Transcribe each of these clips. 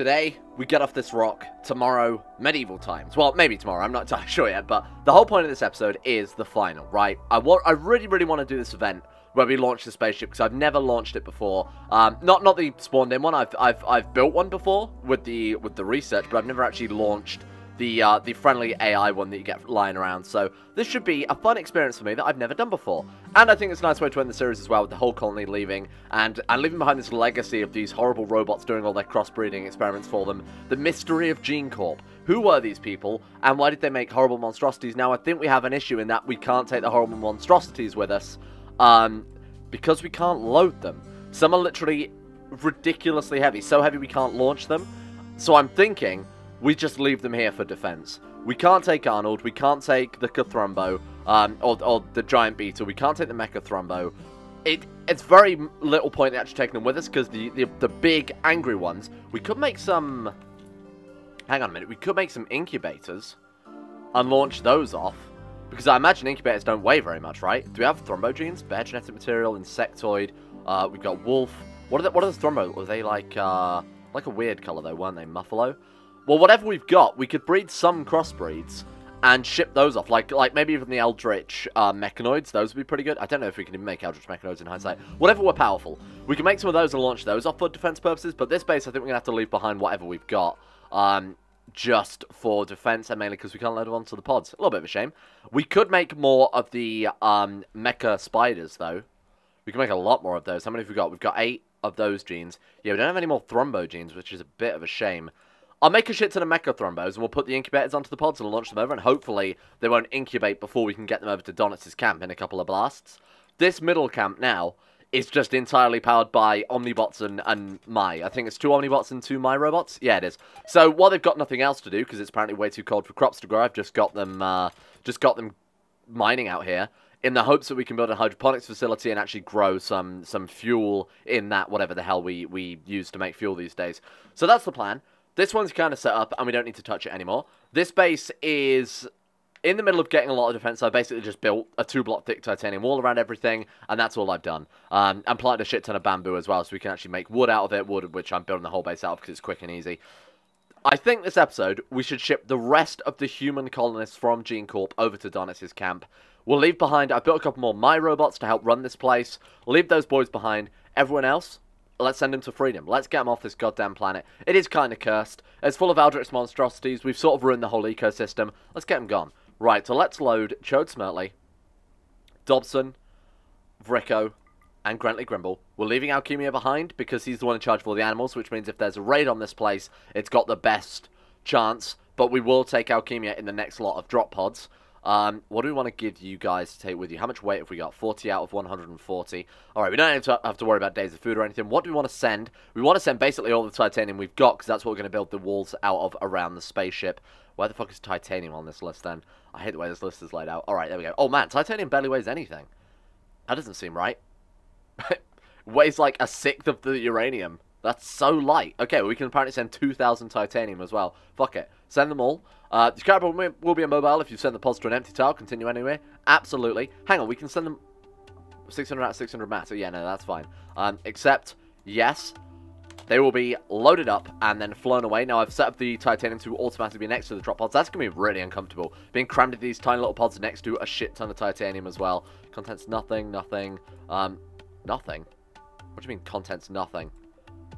Today, we get off this rock. Tomorrow, medieval times. Well, maybe tomorrow. I'm not entirely sure yet. But the whole point of this episode is the final, right? I want. I really, really want to do this event where we launch the spaceship because I've never launched it before. Um, not not the spawned in one. I've I've I've built one before with the with the research, but I've never actually launched the uh, the friendly AI one that you get lying around. So this should be a fun experience for me that I've never done before. And I think it's a nice way to end the series as well with the whole colony leaving and, and leaving behind this legacy of these horrible robots doing all their crossbreeding experiments for them. The mystery of Gene Corp. Who were these people and why did they make horrible monstrosities? Now I think we have an issue in that we can't take the horrible monstrosities with us um, because we can't load them. Some are literally ridiculously heavy, so heavy we can't launch them. So I'm thinking we just leave them here for defense. We can't take Arnold, we can't take the Cathrumbo, um, or, or the Giant Beetle, we can't take the Mechathrumbo. It, it's very little point in actually taking them with us, because the, the, the big angry ones, we could make some... Hang on a minute, we could make some incubators and launch those off. Because I imagine incubators don't weigh very much, right? Do we have Thrumbogenes? Bare genetic material, insectoid, uh, we've got wolf. What are the, what are the Thrumbo? Are they like, uh, like a weird colour though, weren't they? Muffalo? Well, whatever we've got, we could breed some crossbreeds and ship those off. Like, like maybe even the Eldritch uh, Mechanoids. Those would be pretty good. I don't know if we can even make Eldritch Mechanoids in hindsight. Whatever we're powerful. We can make some of those and launch those off for defense purposes. But this base, I think we're going to have to leave behind whatever we've got. Um, just for defense and mainly because we can't load them onto the pods. A little bit of a shame. We could make more of the um, mecha spiders, though. We can make a lot more of those. How many have we got? We've got eight of those genes. Yeah, we don't have any more thrumbo genes, which is a bit of a shame. I'll make a shit ton of Mecha Thrumbos, and we'll put the incubators onto the pods and launch them over, and hopefully they won't incubate before we can get them over to Donitz's camp in a couple of blasts. This middle camp now is just entirely powered by Omnibots and, and My. I think it's two Omnibots and two My robots. Yeah, it is. So while they've got nothing else to do, because it's apparently way too cold for crops to grow, I've just got them, uh, just got them mining out here in the hopes that we can build a hydroponics facility and actually grow some some fuel in that whatever the hell we we use to make fuel these days. So that's the plan. This one's kind of set up, and we don't need to touch it anymore. This base is in the middle of getting a lot of defense. I basically just built a two-block thick titanium wall around everything, and that's all I've done. Um, and planted a shit ton of bamboo as well, so we can actually make wood out of it, wood which I'm building the whole base out of because it's quick and easy. I think this episode, we should ship the rest of the human colonists from Gene Corp over to Donitz's camp. We'll leave behind, I've built a couple more My robots to help run this place. Leave those boys behind. Everyone else, Let's send him to freedom. Let's get him off this goddamn planet. It is kind of cursed. It's full of Eldritch monstrosities. We've sort of ruined the whole ecosystem. Let's get him gone. Right, so let's load Chode Smertley, Dobson, Vricko, and Grentley Grimble. We're leaving Alchemia behind because he's the one in charge of all the animals, which means if there's a raid on this place, it's got the best chance. But we will take Alchemia in the next lot of drop pods. Um, what do we want to give you guys to take with you? How much weight have we got? 40 out of 140. Alright, we don't have to, have to worry about days of food or anything. What do we want to send? We want to send basically all the titanium we've got, because that's what we're going to build the walls out of around the spaceship. Why the fuck is titanium on this list, then? I hate the way this list is laid out. Alright, there we go. Oh, man, titanium barely weighs anything. That doesn't seem right. weighs like a sixth of the uranium. That's so light. Okay, well, we can apparently send 2,000 titanium as well. Fuck it. Send them all. Uh, character will be immobile if you send the pods to an empty tile. Continue anyway. Absolutely. Hang on, we can send them 600 out of 600 matter. Yeah, no, that's fine. Um, except, yes, they will be loaded up and then flown away. Now, I've set up the titanium to automatically be next to the drop pods. That's going to be really uncomfortable. Being crammed into these tiny little pods next to a shit ton of titanium as well. Contents nothing, nothing, um, nothing. What do you mean contents nothing?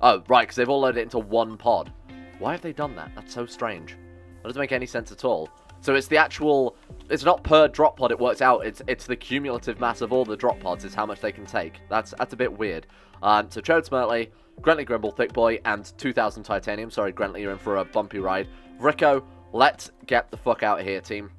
Oh, right, because they've all loaded it into one pod. Why have they done that? That's so strange. That doesn't make any sense at all. So it's the actual, it's not per drop pod it works out, it's it's the cumulative mass of all the drop pods is how much they can take. That's that's a bit weird. Um, so Chode Smertley, Grentley Grimble, Thick Boy, and 2000 Titanium. Sorry, Grentley, you're in for a bumpy ride. Rico, let's get the fuck out of here, team.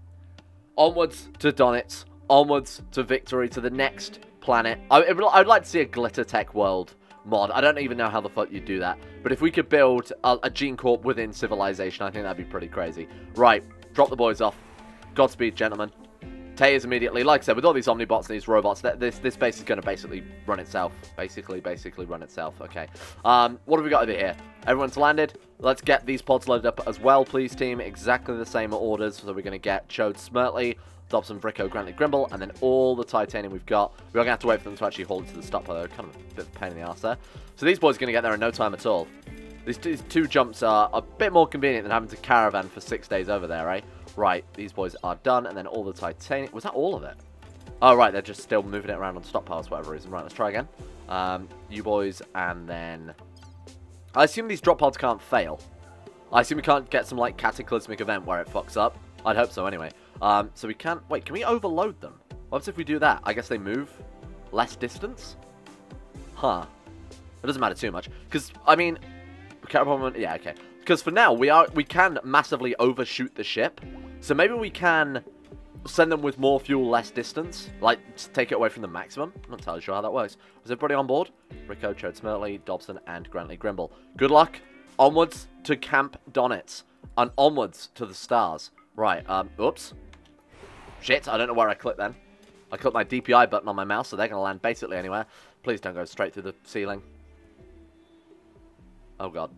Onwards to Donitz, onwards to victory, to the next planet. I, I'd like to see a Glitter Tech world mod. I don't even know how the fuck you'd do that. But if we could build a, a Gene Corp within Civilization, I think that'd be pretty crazy. Right, drop the boys off. Godspeed, gentlemen. Tay is immediately, like I said, with all these Omnibots and these robots, this this base is going to basically run itself. Basically, basically run itself. Okay. Um, what have we got over here? Everyone's landed. Let's get these pods loaded up as well, please, team. Exactly the same orders. So we're going to get Chode Smertley, Dobson, Vricko, Grantley, Grimble, and then all the titanium we've got. We're going to have to wait for them to actually haul it to the stockpile. Kind of a bit of a pain in the ass there. So these boys are going to get there in no time at all. These, these two jumps are a bit more convenient than having to caravan for six days over there, eh? Right, these boys are done, and then all the titanium... Was that all of it? Oh, right, they're just still moving it around on stockpiles whatever reason. Right, let's try again. Um, you boys, and then... I assume these drop pods can't fail. I assume we can't get some, like, cataclysmic event where it fucks up. I'd hope so, anyway. Um, so we can't... Wait, can we overload them? What if we do that? I guess they move less distance? Huh. It doesn't matter too much. Because, I mean... Yeah, okay. Because for now, we are we can massively overshoot the ship. So maybe we can send them with more fuel, less distance. Like, take it away from the maximum. I'm not entirely sure how that works. Is everybody on board? Rico, Chode Smirtley, Dobson, and Grantley Grimble. Good luck. Onwards to Camp Donitz. And onwards to the stars. Right, um, oops. Shit, I don't know where I clicked then. I clicked my DPI button on my mouse, so they're going to land basically anywhere. Please don't go straight through the ceiling. Oh, God.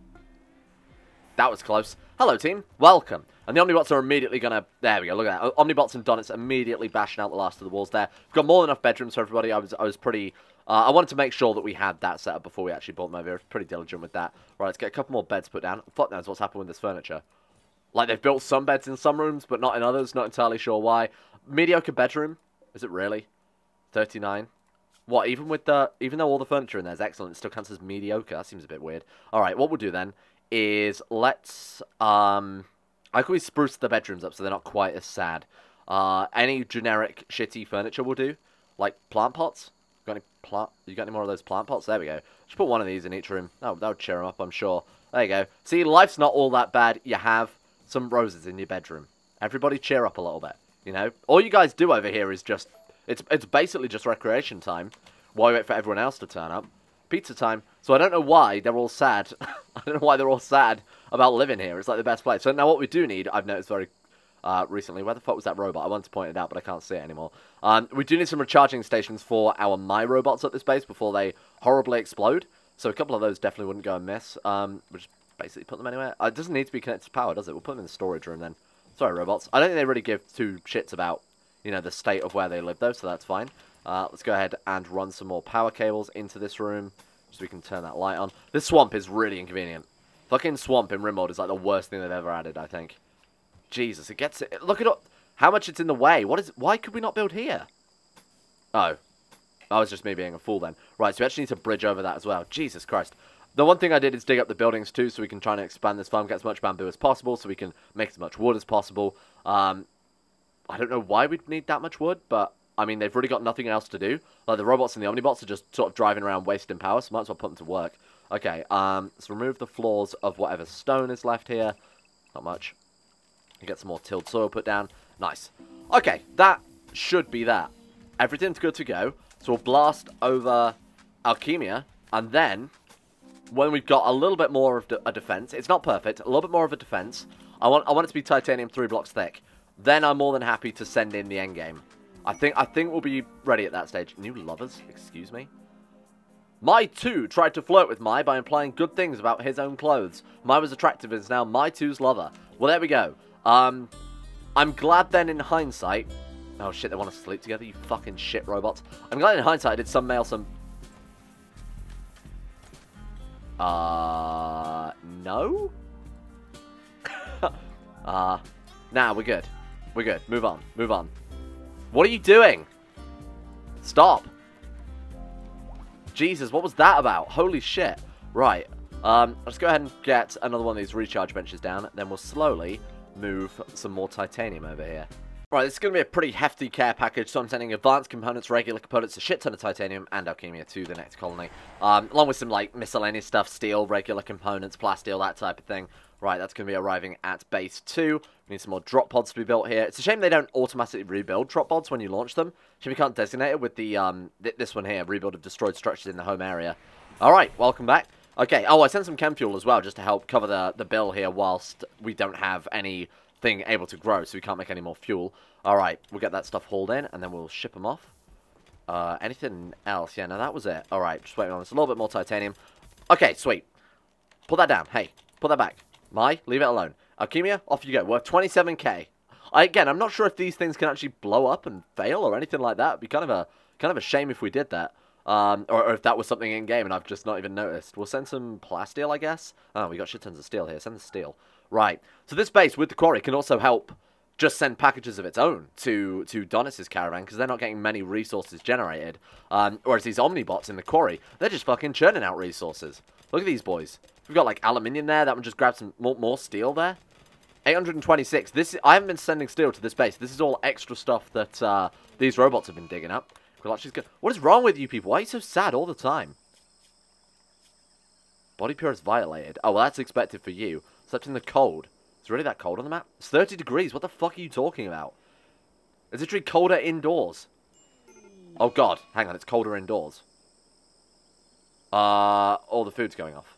That was close. Hello, team. Welcome. And the Omnibots are immediately going to... There we go. Look at that. Omnibots and Donuts immediately bashing out the last of the walls there. We've got more than enough bedrooms for everybody. I was I was pretty... Uh, I wanted to make sure that we had that set up before we actually bought them over. Pretty diligent with that. Right, let's get a couple more beds put down. Fuck knows what's happened with this furniture. Like, they've built some beds in some rooms, but not in others. Not entirely sure why. Mediocre bedroom. Is it really? 39. What, even with the... Even though all the furniture in there is excellent, it still counts as mediocre. That seems a bit weird. Alright, what we'll do then is let's... Um, I could spruce the bedrooms up so they're not quite as sad. Uh, any generic shitty furniture will do. Like plant pots. Got any plant? You got any more of those plant pots? There we go. Just put one of these in each room. Oh, that would cheer them up, I'm sure. There you go. See, life's not all that bad. You have some roses in your bedroom. Everybody cheer up a little bit. You know, all you guys do over here is just it's it's basically just recreation time Why wait for everyone else to turn up. Pizza time. So I don't know why they're all sad. I don't know why they're all sad about living here. It's like the best place. So now what we do need, I've noticed very uh, recently, where the fuck was that robot? I wanted to point it out, but I can't see it anymore. Um, we do need some recharging stations for our My robots at this base before they horribly explode. So a couple of those definitely wouldn't go amiss. Um, we just basically put them anywhere. Uh, it doesn't need to be connected to power, does it? We'll put them in the storage room then. Sorry, robots. I don't think they really give two shits about, you know, the state of where they live, though, so that's fine. Uh, let's go ahead and run some more power cables into this room so we can turn that light on. This swamp is really inconvenient. Fucking swamp in RimWorld is like the worst thing they've ever added, I think. Jesus, it gets it. Look at how much it's in the way. What is? Why could we not build here? Oh. I was just me being a fool then. Right, so we actually need to bridge over that as well. Jesus Christ. The one thing I did is dig up the buildings too, so we can try and expand this farm, get as much bamboo as possible, so we can make as much wood as possible. Um, I don't know why we'd need that much wood, but I mean, they've really got nothing else to do. Like, the robots and the Omnibots are just sort of driving around wasting power, so might as well put them to work. Okay, um, let's remove the floors of whatever stone is left here. Not much. Get some more tilled soil put down. Nice. Okay, that should be that. Everything's good to go. So we'll blast over Alchemia, and then, when we've got a little bit more of a defense, it's not perfect, a little bit more of a defense, I want, I want it to be titanium three blocks thick. Then I'm more than happy to send in the endgame. I think I think we'll be ready at that stage. New lovers? Excuse me? My 2 tried to flirt with Mai by implying good things about his own clothes. Mai was attractive and is now My 2's lover. Well, there we go. Um, I'm glad then in hindsight... Oh shit, they want to sleep together, you fucking shit robots. I'm glad in hindsight I did some mail some... Uh, no? uh, nah, we're good. We're good. Move on. Move on. What are you doing? Stop. Jesus, what was that about? Holy shit. Right. Um, let's go ahead and get another one of these recharge benches down. Then we'll slowly move some more titanium over here. Right, this is going to be a pretty hefty care package, so I'm sending advanced components, regular components, a shit ton of titanium, and alchemia to the next colony. Um, along with some, like, miscellaneous stuff, steel, regular components, plasteel, that type of thing. Right, that's going to be arriving at base 2. We need some more drop pods to be built here. It's a shame they don't automatically rebuild drop pods when you launch them. Shame we can't designate it with the um, th this one here, rebuild of destroyed structures in the home area. Alright, welcome back. Okay, oh, I sent some chem fuel as well, just to help cover the, the bill here whilst we don't have anything able to grow, so we can't make any more fuel. Alright, we'll get that stuff hauled in, and then we'll ship them off. Uh, anything else? Yeah, no, that was it. Alright, just waiting on this. A little bit more titanium. Okay, sweet. Put that down. Hey, put that back. My, leave it alone. Alchemia, off you go. Worth 27k. I, again, I'm not sure if these things can actually blow up and fail or anything like that. It'd be kind of a kind of a shame if we did that. Um, or, or if that was something in game and I've just not even noticed. We'll send some plasteel, I guess. Oh, we got shit tons of steel here. Send the steel. Right. So this base with the quarry can also help just send packages of its own to to Donitz's caravan because they're not getting many resources generated. Um, whereas these Omnibots in the quarry, they're just fucking churning out resources. Look at these boys. We've got like aluminium there. That one just grabbed some more, more steel there. 826. This I haven't been sending steel to this base. This is all extra stuff that uh, these robots have been digging up. What is wrong with you people? Why are you so sad all the time? Body pure is violated. Oh, well, that's expected for you. Except in the cold. Is it really that cold on the map? It's 30 degrees. What the fuck are you talking about? It's literally colder indoors. Oh, God. Hang on. It's colder indoors. Uh, all the food's going off.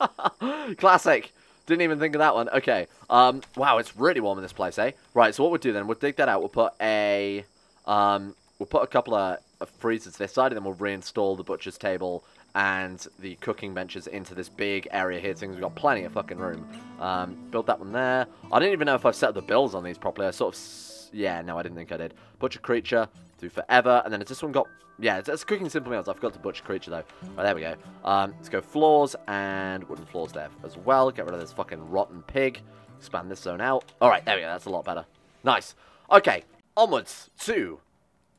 Classic. Didn't even think of that one. Okay. Um, wow, it's really warm in this place, eh? Right, so what we'll do then, we'll dig that out. We'll put a, um, we'll put a couple of, of freezers this side, and then we'll reinstall the butcher's table and the cooking benches into this big area here. Things we've got plenty of fucking room. Um, build that one there. I didn't even know if I've set the bills on these properly. I sort of, yeah, no, I didn't think I did. Butcher creature, do forever, and then this one got, yeah, it's, it's cooking simple meals. I forgot to butcher creature though. Right, there we go. Um, let's go floors and wooden floors there as well. Get rid of this fucking rotten pig. Expand this zone out. All right, there we go. That's a lot better. Nice. Okay, onwards to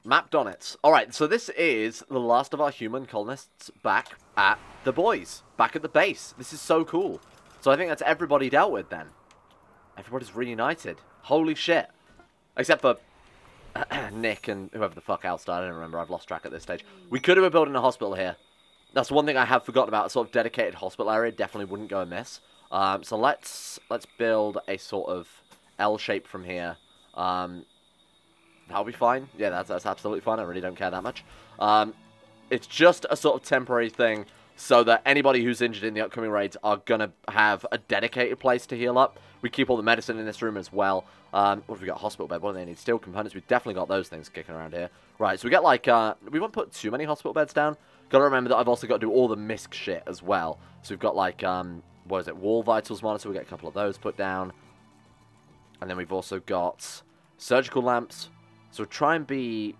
Map on it. Alright, so this is the last of our human colonists back at the boys. Back at the base. This is so cool. So I think that's everybody dealt with then. Everybody's reunited. Holy shit. Except for Nick and whoever the fuck else died. I don't remember. I've lost track at this stage. We could have been building a hospital here. That's one thing I have forgotten about. A sort of dedicated hospital area definitely wouldn't go amiss. Um, so let's let's build a sort of L shape from here. Um, that'll be fine. Yeah, that's, that's absolutely fine. I really don't care that much. Um, it's just a sort of temporary thing so that anybody who's injured in the upcoming raids are going to have a dedicated place to heal up. We keep all the medicine in this room as well. Um, what have we got? Hospital bed. What do they need? Steel components. We've definitely got those things kicking around here. Right, so we get like, uh, we won't put too many hospital beds down. Got to remember that I've also got to do all the MISC shit as well. So we've got like, um, what is it? Wall vitals monitor. We get a couple of those put down. And then we've also got surgical lamps, so try and be...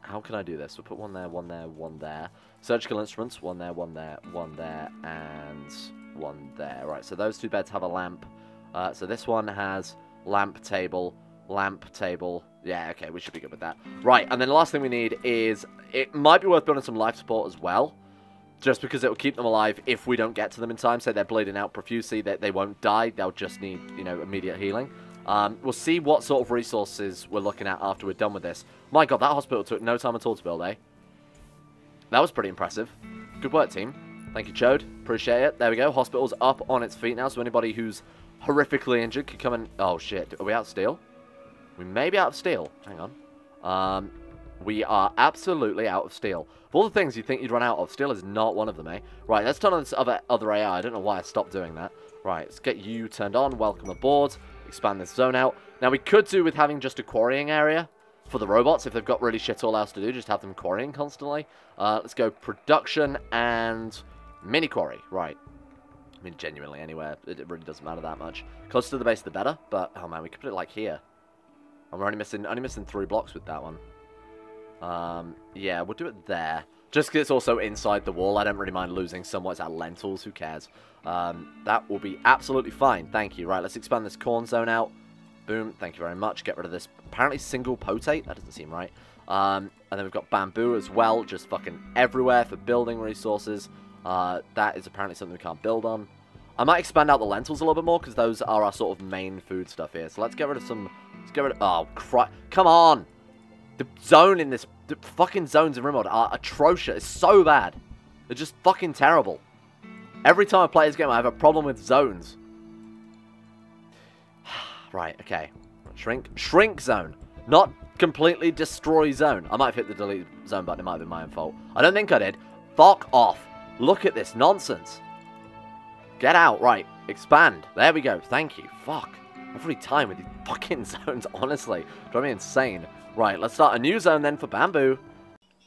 How can I do this? We'll put one there, one there, one there. Surgical instruments, one there, one there, one there, and one there. Right, so those two beds have a lamp. Uh, so this one has lamp table, lamp table. Yeah, okay, we should be good with that. Right, and then the last thing we need is... It might be worth building some life support as well. Just because it will keep them alive if we don't get to them in time. Say they're bleeding out profusely, that they, they won't die. They'll just need, you know, immediate healing. Um, we'll see what sort of resources we're looking at after we're done with this. My god, that hospital took no time at all to build, eh? That was pretty impressive. Good work, team. Thank you, Chode. Appreciate it. There we go. Hospital's up on its feet now, so anybody who's horrifically injured could come in. Oh, shit. Are we out of steel? We may be out of steel. Hang on. Um, we are absolutely out of steel. Of all the things you think you'd run out of, steel is not one of them, eh? Right, let's turn on this other, other AI. I don't know why I stopped doing that. Right, let's get you turned on. Welcome aboard expand this zone out. Now, we could do with having just a quarrying area for the robots if they've got really shit all else to do. Just have them quarrying constantly. Uh, let's go production and mini quarry. Right. I mean, genuinely, anywhere. It, it, really doesn't matter that much. Closer to the base, the better. But, oh man, we could put it like here. And we're only missing, only missing three blocks with that one. Um, yeah, we'll do it there. Just because it's also inside the wall, I don't really mind losing some. What's that? Lentils? Who cares? Um, that will be absolutely fine. Thank you. Right, let's expand this corn zone out. Boom. Thank you very much. Get rid of this apparently single potate. That doesn't seem right. Um, and then we've got bamboo as well, just fucking everywhere for building resources. Uh, that is apparently something we can't build on. I might expand out the lentils a little bit more because those are our sort of main food stuff here. So let's get rid of some. Let's get rid of. Oh, crap! Come on! The zone in this the fucking zones in RimWorld are atrocious. It's so bad. They're just fucking terrible. Every time I play this game, I have a problem with zones. Right, okay. Shrink. Shrink zone. Not completely destroy zone. I might have hit the delete zone button. It might have been my own fault. I don't think I did. Fuck off. Look at this nonsense. Get out. Right. Expand. There we go. Thank you. Fuck. Every time with these fucking zones, honestly. Drive me insane. Right, let's start a new zone then for Bamboo.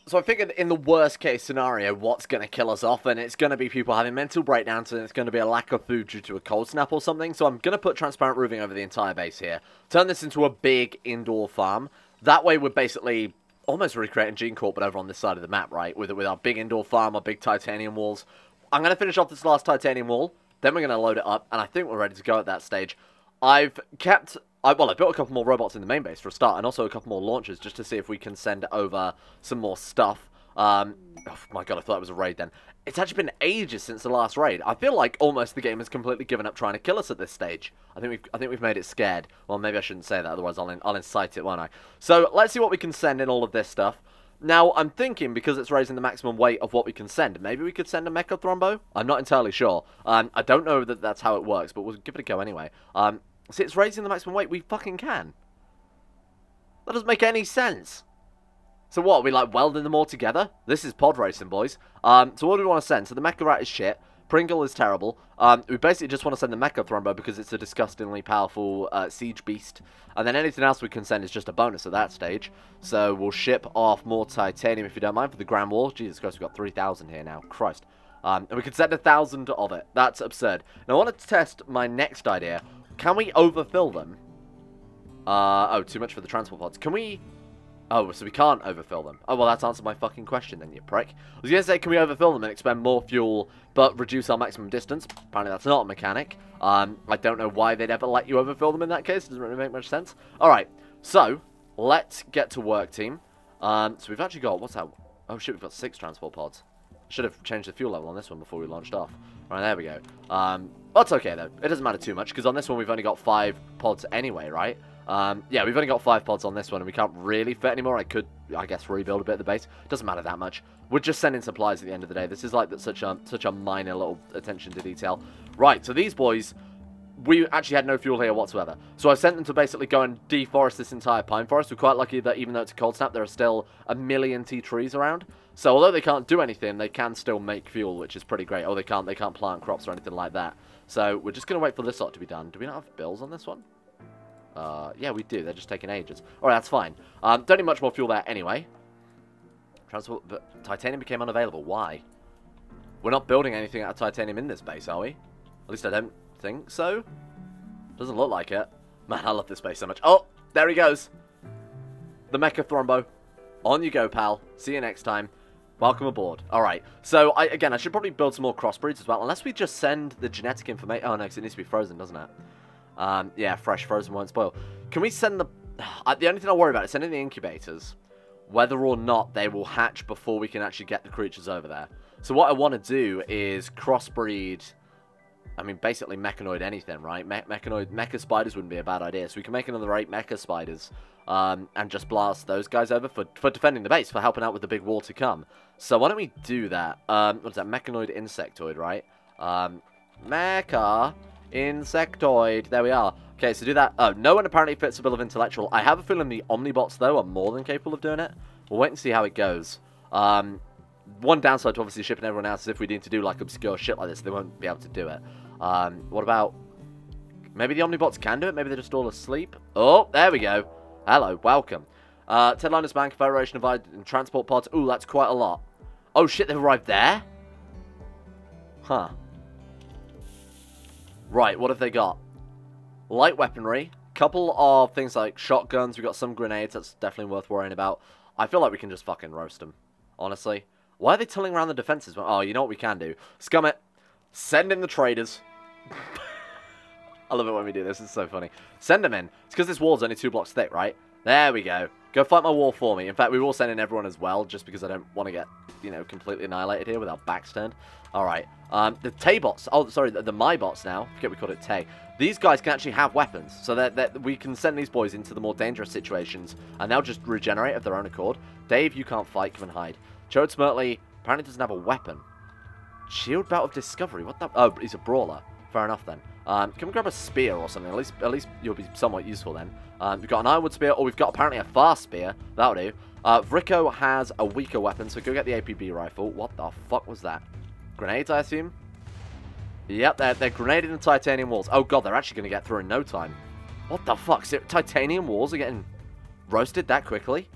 So I figured in the worst case scenario, what's going to kill us off, and it's going to be people having mental breakdowns, and it's going to be a lack of food due to a cold snap or something. So I'm going to put transparent roofing over the entire base here. Turn this into a big indoor farm. That way we're basically almost recreating Gene Corp, but over on this side of the map, right? With with our big indoor farm, our big titanium walls. I'm going to finish off this last titanium wall. Then we're going to load it up, and I think we're ready to go at that stage. I've kept... I, well, I built a couple more robots in the main base for a start, and also a couple more launchers just to see if we can send over some more stuff. Um, oh my god, I thought it was a raid then. It's actually been ages since the last raid. I feel like almost the game has completely given up trying to kill us at this stage. I think we've I think we've made it scared. Well, maybe I shouldn't say that, otherwise I'll in, I'll incite it, won't I? So let's see what we can send in all of this stuff. Now, I'm thinking, because it's raising the maximum weight of what we can send, maybe we could send a Mecha Thrumbo? I'm not entirely sure. Um, I don't know that that's how it works, but we'll give it a go anyway. Um, see, it's raising the maximum weight. We fucking can. That doesn't make any sense. So what, we like welding them all together? This is pod racing, boys. Um, so what do we want to send? So the Mecha Rat is shit. Pringle is terrible. Um, we basically just want to send the Mecha Thrumbo because it's a disgustingly powerful uh, siege beast. And then anything else we can send is just a bonus at that stage. So we'll ship off more titanium if you don't mind for the Grand War. Jesus Christ, we've got 3,000 here now. Christ. Um, and we could send a thousand of it. That's absurd. Now I want to test my next idea. Can we overfill them? Uh, oh, too much for the transport pods. Can we Oh, so we can't overfill them. Oh, well, that's answered my fucking question then, you prick. I was going to say, can we overfill them and expend more fuel, but reduce our maximum distance? Apparently that's not a mechanic. Um, I don't know why they'd ever let you overfill them in that case. It doesn't really make much sense. Alright, so, let's get to work, team. Um, so we've actually got, what's that? Oh, shit, we've got six transport pods. Should have changed the fuel level on this one before we launched off. Right, there we go. Um, that's okay, though. It doesn't matter too much, because on this one we've only got five pods anyway, right? Um, yeah, we've only got five pods on this one, and we can't really fit anymore. I could, I guess, rebuild a bit of the base. Doesn't matter that much. We're just sending supplies at the end of the day. This is like such a such a minor little attention to detail. Right, so these boys, we actually had no fuel here whatsoever. So I sent them to basically go and deforest this entire pine forest. We're quite lucky that even though it's a cold snap, there are still a million tea trees around. So although they can't do anything, they can still make fuel, which is pretty great. Oh, they can't, they can't plant crops or anything like that. So we're just going to wait for this lot to be done. Do we not have bills on this one? Uh, yeah, we do. They're just taking ages. Alright, that's fine. Um, don't need much more fuel there anyway. Transport, but titanium became unavailable. Why? We're not building anything out of titanium in this base, are we? At least I don't think so. Doesn't look like it. Man, I love this base so much. Oh, there he goes. The Mecha Thrumbo. On you go, pal. See you next time. Welcome aboard. Alright, so I, again, I should probably build some more crossbreeds as well, unless we just send the genetic information. Oh, no, because it needs to be frozen, doesn't it? Um, yeah, fresh frozen won't spoil. Can we send the... Uh, the only thing I worry about is sending the incubators, whether or not they will hatch before we can actually get the creatures over there. So what I want to do is crossbreed... I mean, basically mechanoid anything, right? Me mechanoid, mecha spiders wouldn't be a bad idea. So we can make another eight mecha spiders um, and just blast those guys over for, for defending the base, for helping out with the big war to come. So why don't we do that? Um, what's that? Mechanoid insectoid, right? Um, mecha Insectoid. There we are. Okay, so do that. Oh, no one apparently fits a bill of intellectual. I have a feeling the Omnibots, though, are more than capable of doing it. We'll wait and see how it goes. Um, one downside to obviously shipping everyone else is if we need to do, like, obscure shit like this, they won't be able to do it. Um, what about... Maybe the Omnibots can do it? Maybe they're just all asleep? Oh, there we go. Hello, welcome. Uh, Ted Linus Bank, Federation of and Transport Pods. Ooh, that's quite a lot. Oh, shit, they've arrived there? Huh. Right, what have they got? Light weaponry. Couple of things like shotguns. We've got some grenades. That's definitely worth worrying about. I feel like we can just fucking roast them. Honestly. Why are they tilling around the defenses? Oh, you know what we can do? Scum it. Send in the traders. I love it when we do this. It's so funny. Send them in. It's because this wall's only two blocks thick, right? There we go. Go fight my wall for me. In fact, we will send in everyone as well, just because I don't want to get, you know, completely annihilated here with our backs turned. Alright. Um, the Tay-bots, oh, sorry, the, the My-bots now, I forget we called it Tay. These guys can actually have weapons, so that, that we can send these boys into the more dangerous situations, and they'll just regenerate of their own accord. Dave, you can't fight, come and hide. Chode Smirtley apparently doesn't have a weapon. Shield Belt of Discovery, what the... Oh, he's a brawler. Fair enough then. Um, can we grab a spear or something? At least, at least you'll be somewhat useful then. Um, we've got an ironwood spear, or we've got apparently a fast spear. That'll do. Uh, Vrico has a weaker weapon, so go get the APB rifle. What the fuck was that? Grenades, I assume? Yep, they're, they're grenading the titanium walls. Oh god, they're actually going to get through in no time. What the fuck? So titanium walls are getting roasted that quickly?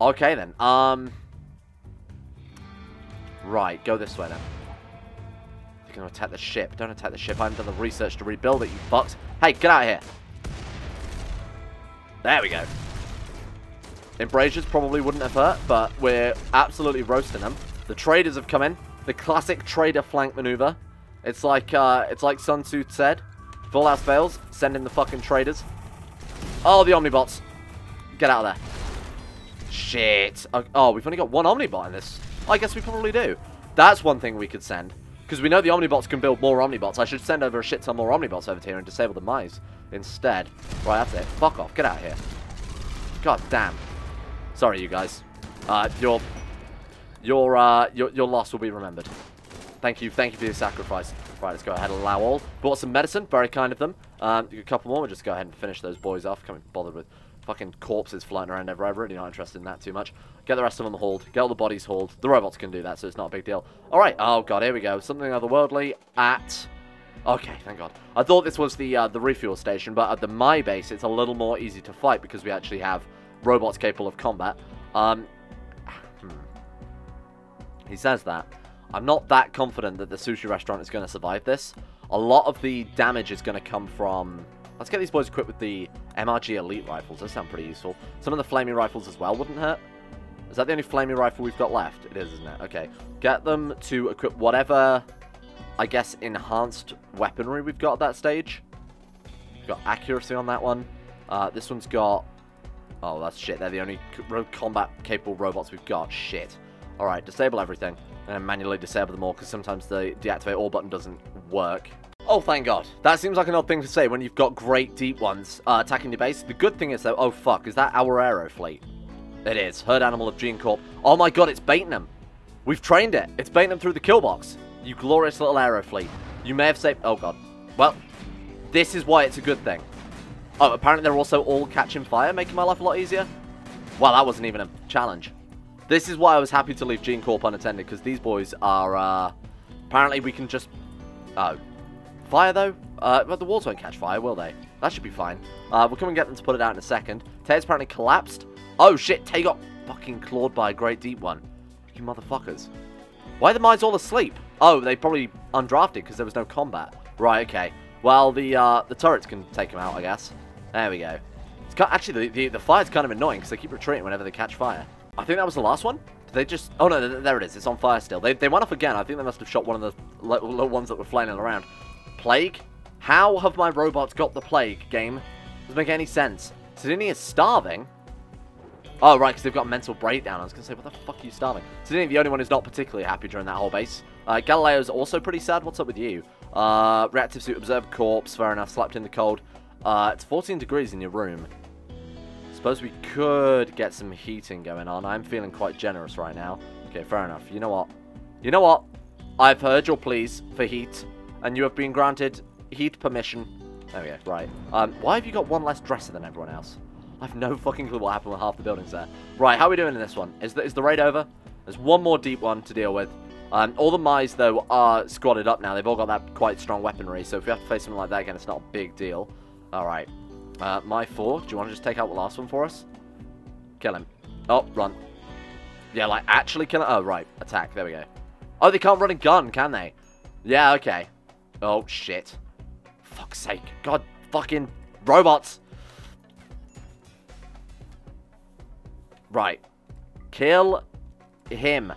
Okay then. Um. Right, go this way then. You're going to attack the ship. Don't attack the ship. I haven't done the research to rebuild it, you fucks. Hey, get out of here. There we go. Embrasures probably wouldn't have hurt, but we're absolutely roasting them. The traders have come in. The classic trader flank maneuver. It's like uh, it's like Sun Tzu said. All else fails, send in the fucking traders. Oh, the Omnibots. Get out of there. Shit. Oh, we've only got one Omnibot in this. I guess we probably do. That's one thing we could send. Because we know the Omnibots can build more Omnibots. I should send over a shit ton more Omnibots over here and disable the Mice instead. Right, that's it. Fuck off. Get out of here. God damn. Sorry, you guys. Uh, your, your, uh, your, your loss will be remembered. Thank you. Thank you for your sacrifice. Right, let's go ahead and allow all. Bought some medicine. Very kind of them. Um, a couple more. We'll just go ahead and finish those boys off. Can't be bothered with fucking corpses flying around everywhere. I'm really not interested in that too much. Get the rest of them hauled. Get all the bodies hauled. The robots can do that, so it's not a big deal. Alright. Oh, God. Here we go. Something otherworldly at... Okay, thank God. I thought this was the uh, the refuel station, but at the My base, it's a little more easy to fight because we actually have robots capable of combat. Um, hmm. He says that. I'm not that confident that the sushi restaurant is going to survive this. A lot of the damage is going to come from... Let's get these boys equipped with the MRG Elite rifles. Those sound pretty useful. Some of the flaming rifles as well wouldn't hurt. Is that the only flaming rifle we've got left? It is, isn't it? Okay. Get them to equip whatever, I guess, enhanced weaponry we've got at that stage. We've got accuracy on that one. Uh, this one's got... Oh, that's shit. They're the only combat-capable robots we've got. Shit. Alright, disable everything. And manually disable them all, because sometimes the deactivate all button doesn't work. Oh, thank God. That seems like an odd thing to say when you've got great deep ones uh, attacking your base. The good thing is, though, oh, fuck, is that our aero fleet? It is. Herd animal of Gene Corp. Oh, my God, it's baiting them. We've trained it. It's baiting them through the kill box. You glorious little aero fleet. You may have saved... Oh, God. Well, this is why it's a good thing. Oh, apparently they're also all catching fire, making my life a lot easier. Well, that wasn't even a challenge. This is why I was happy to leave Gene Corp unattended, because these boys are... Uh, apparently we can just... Oh, Fire, though? Uh, but the walls won't catch fire, will they? That should be fine. Uh, we'll come and get them to put it out in a second. Tay's apparently collapsed. Oh, shit. Tay got fucking clawed by a great deep one. You motherfuckers. Why are the mines all asleep? Oh, they probably undrafted because there was no combat. Right, okay. Well, the uh, the turrets can take them out, I guess. There we go. It's got, actually, the, the, the fire's kind of annoying because they keep retreating whenever they catch fire. I think that was the last one. Did they just... Oh, no, there it is. It's on fire still. They, they went off again. I think they must have shot one of the little ones that were flying around. Plague? How have my robots got the plague, game? Doesn't make any sense. Sidini is starving? Oh, right, because they've got mental breakdown. I was going to say, what the fuck are you starving? Sidini, the only one who's not particularly happy during that whole base. Uh, Galileo's also pretty sad. What's up with you? Uh, reactive suit, observed corpse. Fair enough. Slept in the cold. Uh, it's 14 degrees in your room. Suppose we could get some heating going on. I'm feeling quite generous right now. Okay, fair enough. You know what? You know what? I've heard your pleas for heat and you have been granted heat permission. There we go, right. Um, why have you got one less dresser than everyone else? I have no fucking clue what happened with half the buildings there. Right, how are we doing in this one? Is the, is the raid over? There's one more deep one to deal with. Um, all the Mice, though, are squatted up now. They've all got that quite strong weaponry, so if we have to face something like that again, it's not a big deal. Alright. Uh, my four, do you want to just take out the last one for us? Kill him. Oh, run. Yeah, like, actually kill him? Oh, right. Attack. There we go. Oh, they can't run a gun, can they? Yeah, okay. Oh, shit. Fuck's sake. God fucking robots. Right. Kill him.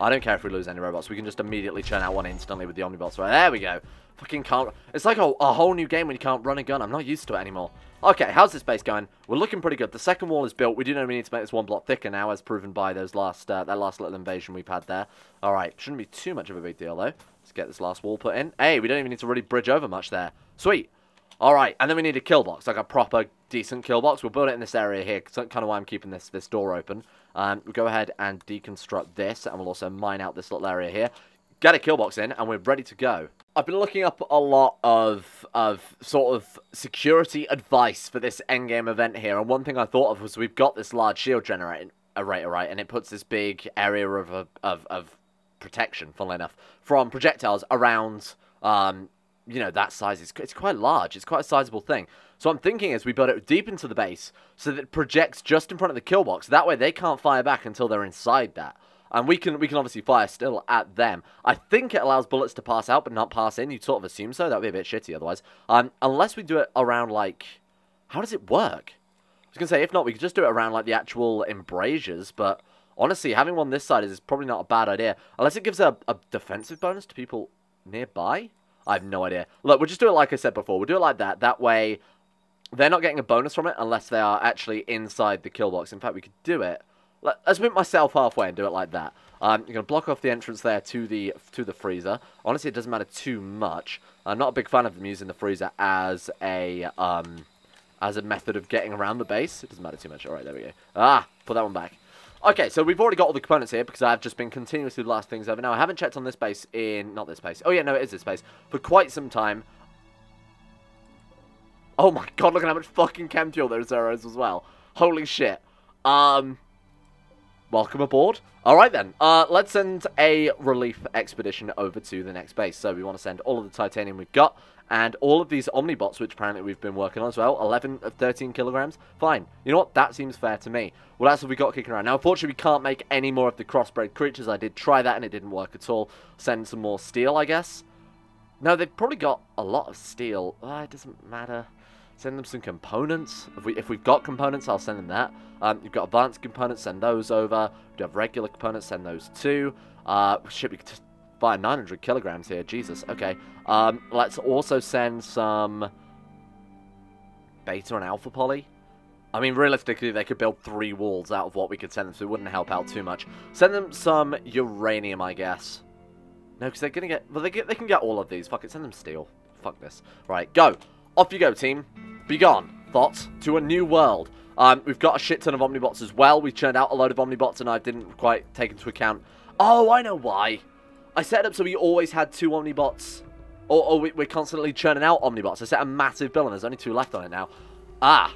I don't care if we lose any robots. We can just immediately churn out one instantly with the Omnibots. Right, there we go. Fucking can't... It's like a, a whole new game when you can't run a gun. I'm not used to it anymore. Okay, how's this base going? We're looking pretty good. The second wall is built. We do know we need to make this one block thicker now, as proven by those last uh, that last little invasion we've had there. All right, shouldn't be too much of a big deal, though. Let's get this last wall put in. Hey, we don't even need to really bridge over much there. Sweet. All right, and then we need a kill box, like a proper, decent kill box. We'll build it in this area here, that's kind of why I'm keeping this, this door open. Um, we'll go ahead and deconstruct this, and we'll also mine out this little area here. Get a kill box in, and we're ready to go. I've been looking up a lot of of sort of security advice for this endgame event here, and one thing I thought of was we've got this large shield generator, right, and it puts this big area of, of, of protection, funnily enough, from projectiles around, um, you know, that size. It's, it's quite large. It's quite a sizable thing. So I'm thinking as we build it deep into the base so that it projects just in front of the kill box. That way they can't fire back until they're inside that. And we can we can obviously fire still at them. I think it allows bullets to pass out but not pass in. You'd sort of assume so. That would be a bit shitty otherwise. Um, unless we do it around like... How does it work? I was going to say, if not, we could just do it around, like, the actual embrasures, but honestly, having one this side is probably not a bad idea. Unless it gives a, a defensive bonus to people nearby? I have no idea. Look, we'll just do it like I said before. We'll do it like that. That way, they're not getting a bonus from it unless they are actually inside the kill box. In fact, we could do it. Let's meet myself halfway and do it like that. Um, you're going to block off the entrance there to the to the freezer. Honestly, it doesn't matter too much. I'm not a big fan of them using the freezer as a um, as a method of getting around the base. It doesn't matter too much. All right, there we go. Ah, put that one back. Okay, so we've already got all the components here because I've just been continuously last things over. Now, I haven't checked on this base in... Not this base. Oh, yeah, no, it is this base. For quite some time. Oh, my God, look at how much fucking chem fuel there is there as well. Holy shit. Um... Welcome aboard. Alright then, uh, let's send a relief expedition over to the next base. So we want to send all of the titanium we've got, and all of these Omnibots, which apparently we've been working on as well, 11 of 13 kilograms. Fine. You know what? That seems fair to me. Well, that's what we got kicking around. Now, unfortunately, we can't make any more of the crossbred creatures. I did try that, and it didn't work at all. Send some more steel, I guess. No, they've probably got a lot of steel. Uh, it doesn't matter. Send them some components. If, we, if we've got components, I'll send them that. Um, you've got advanced components, send those over. We have regular components, send those too. Uh, we just buy 900 kilograms here. Jesus, okay. Um, let's also send some beta and alpha poly. I mean, realistically, they could build three walls out of what we could send them, so it wouldn't help out too much. Send them some uranium, I guess. No, because they're going to get... Well, they, get, they can get all of these. Fuck it, send them steel. Fuck this. Right, go. Off you go, team. Be gone. Thoughts to a new world. Um, we've got a shit ton of Omnibots as well. We churned out a load of Omnibots and I didn't quite take into account. Oh, I know why. I set it up so we always had two Omnibots. Or, or we, are constantly churning out Omnibots. I set a massive bill and there's only two left on it now. Ah.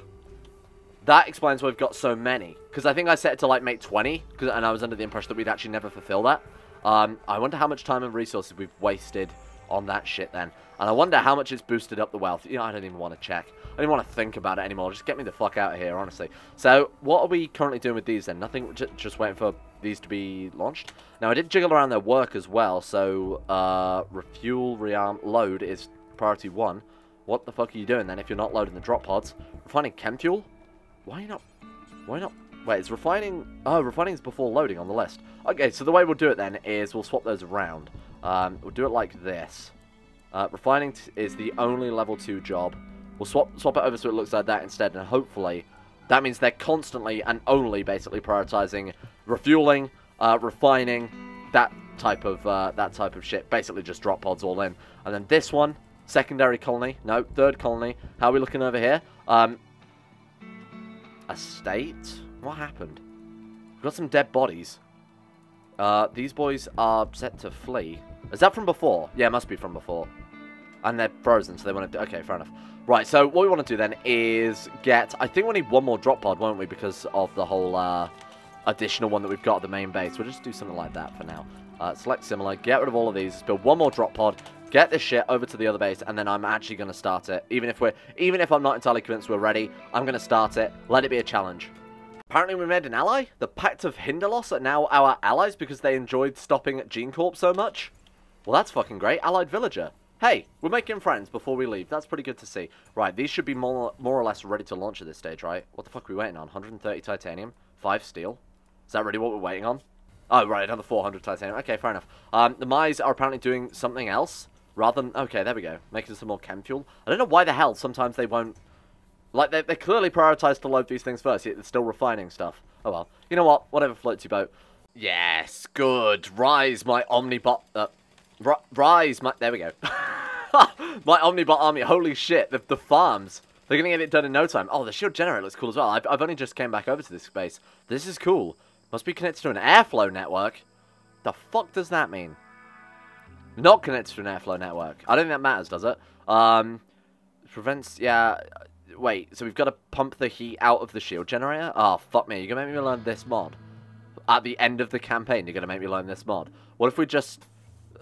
That explains why we've got so many. Because I think I set it to like make 20. And I was under the impression that we'd actually never fulfill that. Um, I wonder how much time and resources we've wasted on that shit then. And I wonder how much it's boosted up the wealth. You know, I don't even want to check. I don't even want to think about it anymore. Just get me the fuck out of here, honestly. So, what are we currently doing with these then? Nothing, just waiting for these to be launched. Now, I did jiggle around their work as well. So, uh, refuel, rearm, load is priority one. What the fuck are you doing then if you're not loading the drop pods? Refining chem fuel? Why not? Why not? Wait, it's refining... Oh, refining is before loading on the list. Okay, so the way we'll do it then is we'll swap those around. Um, we'll do it like this. Uh, refining is the only level 2 job. We'll swap, swap it over so it looks like that instead, and hopefully that means they're constantly and only basically prioritizing refueling, uh, refining, that type of uh, that type of shit. Basically just drop pods all in. And then this one, secondary colony. No, third colony. How are we looking over here? Um, estate? What happened? We've got some dead bodies. Uh, these boys are set to flee. Is that from before? Yeah, it must be from before. And they're frozen, so they want to... Okay, fair enough. Right, so what we want to do then is get... I think we need one more drop pod, won't we? Because of the whole uh, additional one that we've got at the main base. We'll just do something like that for now. Uh, select similar, get rid of all of these, build one more drop pod, get this shit over to the other base, and then I'm actually going to start it. Even if we're, even if I'm not entirely convinced we're ready, I'm going to start it. Let it be a challenge. Apparently we made an ally. The Pact of Hinderlos are now our allies because they enjoyed stopping Gene Corp so much. Well, that's fucking great. Allied villager. Hey, we're making friends before we leave. That's pretty good to see. Right, these should be more, more or less ready to launch at this stage, right? What the fuck are we waiting on? 130 titanium? 5 steel? Is that really what we're waiting on? Oh, right, another 400 titanium. Okay, fair enough. Um, the Mize are apparently doing something else. Rather than... Okay, there we go. Making some more chem fuel. I don't know why the hell sometimes they won't... Like, they, they clearly prioritize to load these things first, yet they're still refining stuff. Oh well. You know what? Whatever floats your boat. Yes, good. Rise, my Omnibot... Uh, rise, my... There we go. My Omnibot army, holy shit, the, the farms. They're going to get it done in no time. Oh, the shield generator looks cool as well. I've, I've only just came back over to this space. This is cool. Must be connected to an airflow network. The fuck does that mean? Not connected to an airflow network. I don't think that matters, does it? Um, prevents, yeah... Wait, so we've got to pump the heat out of the shield generator? Oh, fuck me. You're going to make me learn this mod. At the end of the campaign, you're going to make me learn this mod. What if we just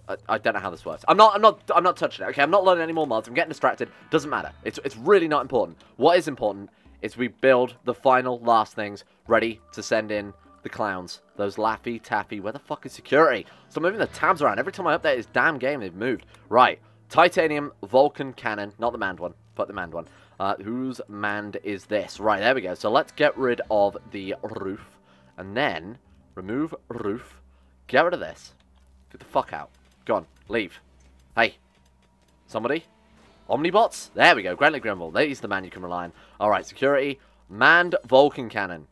I, I, don't know how this works. I'm not, I'm not, I'm not touching it. Okay, I'm not learning any more mods. I'm getting distracted. Doesn't matter. It's, it's really not important. What is important is we build the final last things ready to send in the clowns. Those Laffy Taffy. Where the fuck is security? Stop moving the tabs around. Every time I update this damn game, they've moved. Right. Titanium Vulcan Cannon. Not the manned one. Fuck the manned one. Uh, whose manned is this? Right, there we go. So let's get rid of the roof. And then remove roof. Get rid of this. Get the fuck out. Go on. Leave. Hey. Somebody? Omnibots? There we go. Grantley Grimble. He's the man you can rely on. Alright, security. Manned Vulcan Cannon.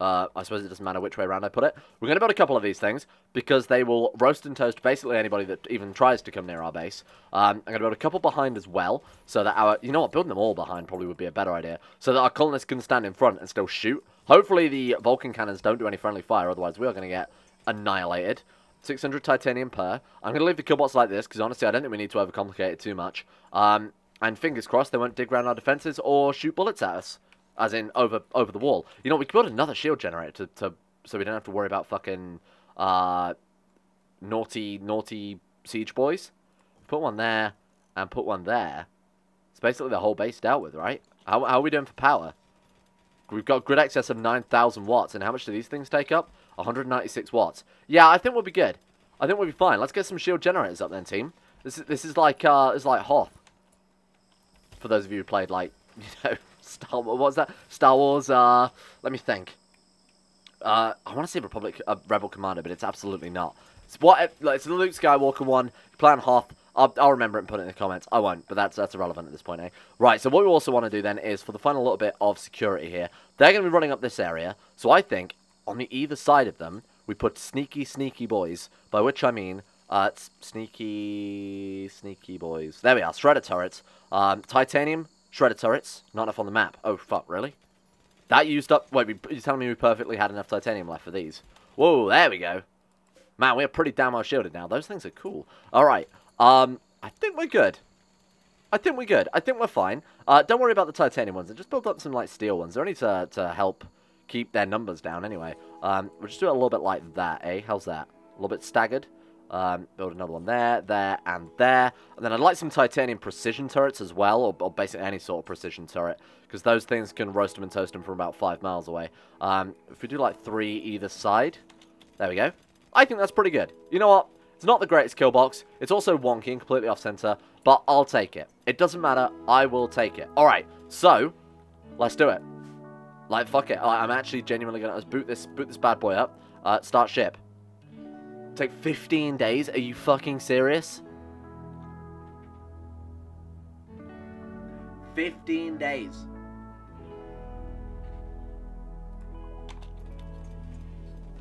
Uh, I suppose it doesn't matter which way around I put it. We're going to build a couple of these things because they will roast and toast basically anybody that even tries to come near our base. Um, I'm going to build a couple behind as well so that our... You know what? Building them all behind probably would be a better idea. So that our colonists can stand in front and still shoot. Hopefully the Vulcan cannons don't do any friendly fire, otherwise we are going to get annihilated. 600 titanium per. I'm going to leave the killbots like this because honestly I don't think we need to overcomplicate it too much. Um, and fingers crossed they won't dig around our defences or shoot bullets at us as in over over the wall. You know, we could build another shield generator to, to so we don't have to worry about fucking uh, naughty naughty siege boys. Put one there and put one there. It's basically the whole base dealt with, right? How, how are we doing for power? We've got grid access of 9,000 watts, and how much do these things take up? 196 watts. Yeah, I think we'll be good. I think we'll be fine. Let's get some shield generators up then, team. This is this is like uh, it's like Hoth. For those of you who played like you know Star Wars, what's that? Star Wars, uh, let me think. Uh, I want to say Republic, uh, Rebel Commander, but it's absolutely not. It's what, it's the Luke Skywalker one, plan Hoth, I'll, I'll, remember it and put it in the comments. I won't, but that's that's irrelevant at this point, eh? Right, so what we also want to do then is, for the final little bit of security here, they're going to be running up this area, so I think, on the either side of them, we put sneaky, sneaky boys, by which I mean, uh, sneaky, sneaky boys. There we are, shredder turrets. Um, titanium, Shredder turrets. Not enough on the map. Oh, fuck, really? That used up... Wait, you're telling me we perfectly had enough titanium left for these? Whoa, there we go. Man, we are pretty damn well shielded now. Those things are cool. Alright, um, I think we're good. I think we're good. I think we're fine. Uh, don't worry about the titanium ones. I just build up some, like, steel ones. They're only to, to help keep their numbers down anyway. Um, we'll just do it a little bit like that, eh? How's that? A little bit staggered. Um, build another one there, there, and there. And then I'd like some titanium precision turrets as well, or, or basically any sort of precision turret, because those things can roast them and toast them from about five miles away. Um, if we do like three either side, there we go. I think that's pretty good. You know what? It's not the greatest kill box. It's also wonky and completely off-center, but I'll take it. It doesn't matter. I will take it. All right, so let's do it. Like, fuck it. I'm actually genuinely to boot this, boot this bad boy up. Uh, start ship. Take 15 days? Are you fucking serious? 15 days.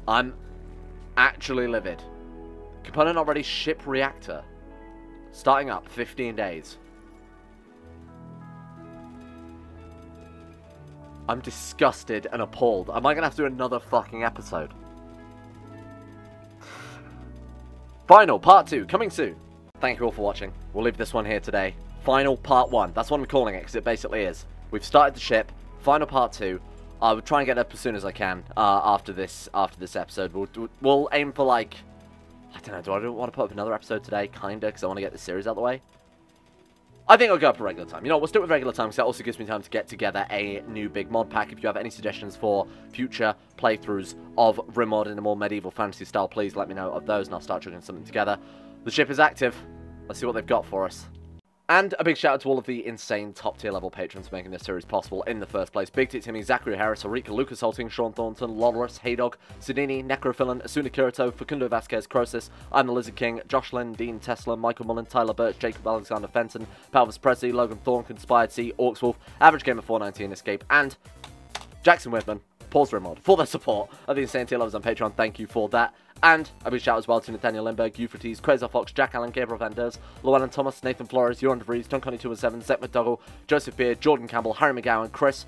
I'm actually livid. Component not ready ship reactor. Starting up 15 days. I'm disgusted and appalled. Am I going to have to do another fucking episode? Final, part two, coming soon. Thank you all for watching. We'll leave this one here today. Final, part one. That's what I'm calling it, because it basically is. We've started the ship. Final, part two. I will try and get up as soon as I can uh, after this after this episode. We'll, we'll aim for, like... I don't know, do I want to put up another episode today? Kinda, because I want to get this series out of the way. I think I'll go up for regular time. You know, we'll stick with regular time because that also gives me time to get together a new big mod pack. If you have any suggestions for future playthroughs of RimWorld in a more medieval fantasy style, please let me know of those and I'll start chugging something together. The ship is active. Let's see what they've got for us. And a big shout out to all of the insane top tier level patrons for making this series possible in the first place. Big Tit Timmy, Zachary Harris, Arika, Lucas Holting, Sean Thornton, Lolorus, Haydog, Sidini, Necrophilan, Asuna Kirito, Facundo Vasquez, Croesus, I'm the Lizard King, Josh Lynn, Dean Tesla, Michael Mullen, Tyler Birch, Jacob Alexander Fenton, Palvis Presley, Logan Thorne, Conspired C, Orcswolf, Average Gamer 419 Escape, and Jackson Whitman, Pause Remod, for their support of the Insane Tier Lovers on Patreon. Thank you for that. And a big shout as well to Nathaniel Lindberg, Euphrates, Quasar Fox, Jack Allen, Gabriel Van Ders, Llewellyn Thomas, Nathan Flores, Joran DeVries, Dunconny 217, Zach McDougall, Joseph Beard, Jordan Campbell, Harry McGowan, Chris.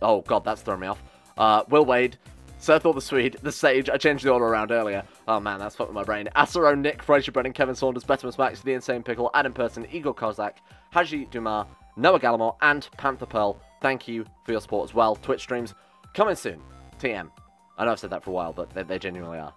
oh, God, that's throwing me off. Uh, Will Wade, Sir Thor the Swede, The Sage, I changed the order around earlier. Oh man, that's fucked with my brain. Asaro, Nick, Fraser Brennan, Kevin Saunders, Betimus Max, The Insane Pickle, Adam Person, Igor Kozak, Haji Dumas, Noah Gallimore, and Panther Pearl. Thank you for your support as well. Twitch streams coming soon. TM. I know I've said that for a while, but they, they genuinely are.